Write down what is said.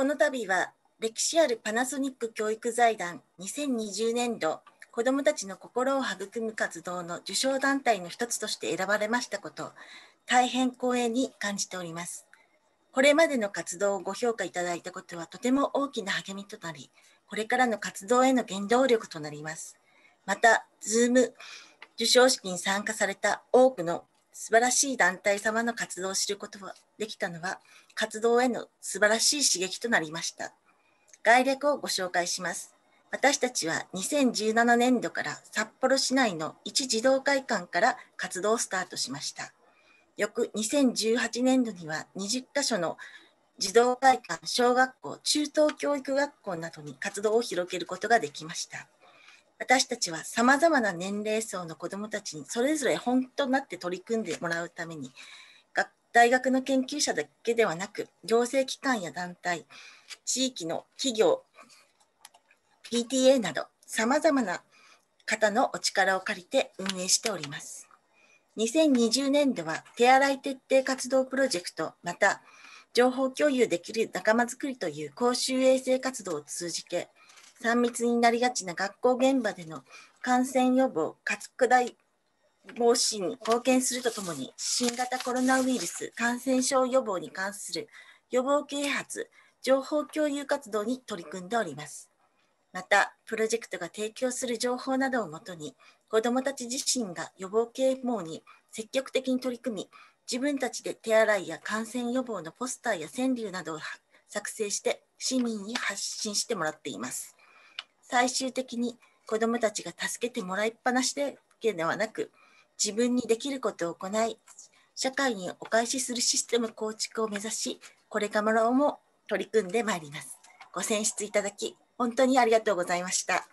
この度は歴史あるパナソニック教育財団2020年度子どもたちの心を育む活動の受賞団体の一つとして選ばれましたこと大変光栄に感じております。これまでの活動をご評価いただいたことはとても大きな励みとなり、これからの活動への原動力となります。また、Zoom 授賞式に参加された多くの素晴らしい団体様の活動を知ることができたのは、活動への素晴らしい刺激となりました。概略をご紹介します。私たちは2017年度から札幌市内の一児童会館から活動をスタートしました。翌2018年度には20カ所の児童会館、小学校、中等教育学校などに活動を広げることができました。私たちは様々な年齢層の子どもたちにそれぞれ本となって取り組んでもらうために、大学の研究者だけではなく、行政機関や団体、地域の企業、PTA など様々な方のお力を借りて運営しております。2020年度は手洗い徹底活動プロジェクト、また情報共有できる仲間づくりという公衆衛生活動を通じて、3密になりがちな学校現場での感染予防、拡大防止に貢献するとともに、新型コロナウイルス感染症予防に関する予防啓発、情報共有活動に取り組んでおります。また、プロジェクトが提供する情報などをもとに、子どもたち自身が予防啓蒙に積極的に取り組み、自分たちで手洗いや感染予防のポスターや川柳などを作成して市民に発信してもらっています。最終的に子どもたちが助けてもらいっぱなしでではなく、自分にできることを行い、社会にお返しするシステム構築を目指し、これからも取り組んでまいります。ご選出いただき、本当にありがとうございました。